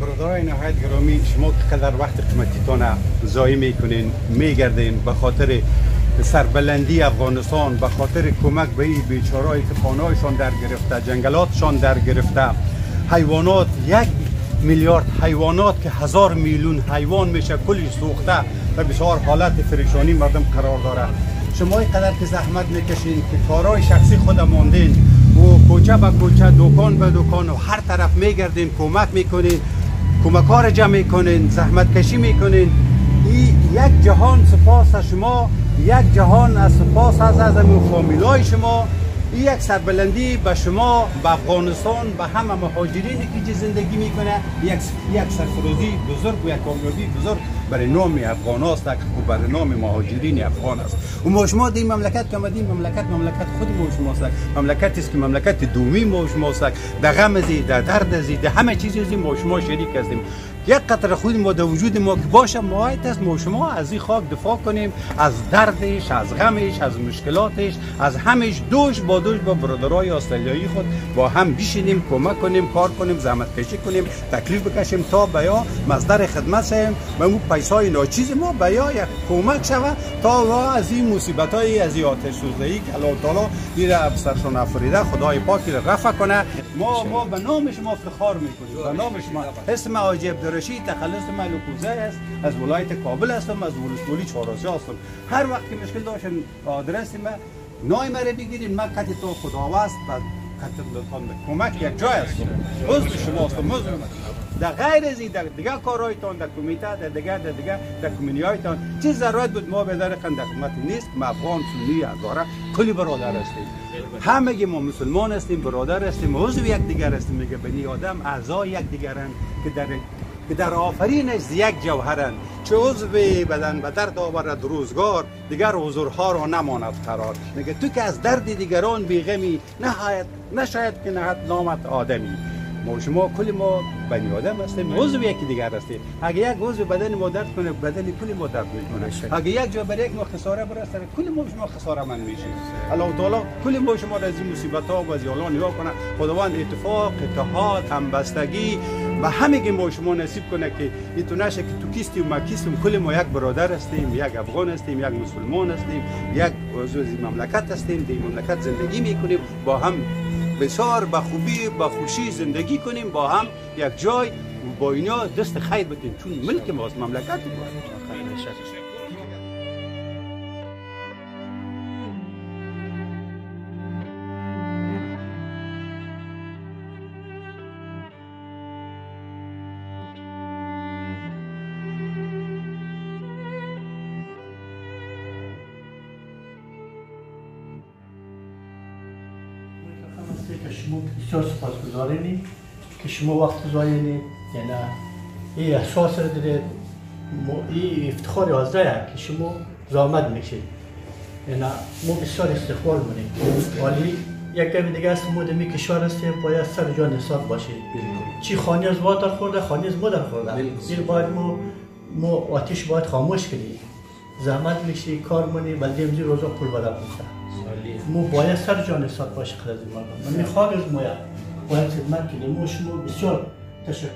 برادرای نهایت گرامی شما که قدر وقت قیمتیتان زایی می‌کنین میگردین به خاطر سربلندی افغانستان به خاطر کمک به این بیچارهایی که خانهایشان در گرفته جنگلاتشان در گرفته. حیوانات یک میلیارد حیوانات که هزار میلیون حیوان میشه کلی سوخته و بسیار حالت فریشانی مردم قرار داره. شما قدر که زحمت می‌کشین که کارهای شخصی خود ماندین و کوچه به کوچه دکان به دکان و هر طرف میگردین کمک می‌کنین کمکار جمع می‌کنین زحمت کشی می‌کنین یک جهان سپاس از شما یک جهان از سپاس از از فامیلای شما. یک سربلندی به شما به افغانستان به همه مهاجرینی که زندگی می‌کنه. یک یک سرفرازی بزرگ و یک کامیابی بزرگ برای نام افغان است و برای نام مهاجرین افغان است. و ما شما این مملکت که این مملکت مملکت خود ما شما است. مملکت است که مملکت دومی ما شما است. در غم ازی در درد ازی در همه چیز ازی ما شما شریک هستیم. یک قطر خود ما در وجود ما که باشه مایت است ما شما از این خاک دفاع کنیم از دردش از غمش از مشکلاتش از همش دوش با دوش با برادرای استرالیایی خود با هم بشینیم کمک کنیم کار کنیم زحمت کشی کنیم تکلیف بکشیم تا بیا مصدر خدمت شیم و مو پیسای ناچیز ما بیا یک کمک شود تا و از این مصیبت های از این آتش سوزی که الله تعالی این افسرشان افریده خدای پاکی رفع کنه. ما ما به نام شما افتخار می‌کنیم. به نام شما. اسم حاجی عبدالرشید تخلص ملکوزه است از ولایت کابل هستم از ولسوالی چهاراسه هستم. هر وقت که مشکل داشتم آدرس ما نای مرا بگیرین. من قطع تو خداوست و قطع کمک یک جای هستم. مزد شما هستم مزد در غیر از در دیگه کارهایتان در کمیته در دیگه در دیگه در کمونیایتان چه ضرورت بود ما به در خدمت نیست. ما افغان سنی هزاره کلی برادر هستیم. همه ما مسلمان هستیم برادر هستیم عضو یک دیگر هستیم. میگه بنی آدم اعضای یک دیگرن که در که در آفرینش یک جوهرند. چه عضو بدن به درد آورد روزگار دیگر حضورها را نماند قرار. میگه تو که از درد دیگران بیغمی نهایت نشاید که نهایت نامت آدمی. ما شما کل ما بنی آدم هستیم عضو یکی دیگر هستیم. اگه یک عضو بدن ما درد کنه بدن کل ما درد می‌کنه. اگه یک جا برای یک ما خساره برسه کل ما شما خساره من میشه. الله تعالی کل ما شما از این مصیبت ها و از نگاه کنه. خداوند اتفاق اتحاد همبستگی و همه ما شما نصیب کنه که این تو نشه که تو کیستی و ما کیستیم. کل ما یک برادر هستیم یک افغان هستیم یک مسلمان هستیم یک عضو مملکت هستیم در مملکت زندگی می‌کنیم. با هم بسیار به خوبی به خوشی زندگی کنیم با هم یک جای با اینا دست خیر بدیم. چون ملک ماست مملکت ماست که شما بسیار سپاسگزاریم. که شما وقت گذارین یعنی این احساس رو دارید. این افتخار حاضره که شما زامد میشید یعنی ما بسیار استقبال مونیم ولی یک کمی دیگه است ما دمی کشور هستیم. باید سر جان حساب باشید. چی خانی از واتر خورده خانی از مادر خورده این باید ما ما آتیش باید خاموش کنیم. زحمت میشی کار بلدی امزی روزا پول بده بوده مو باید سر جان حساب باشه خدمت مردم من می‌خواد از مویا. باید خدمت کنیم. مو شما بسیار تشکر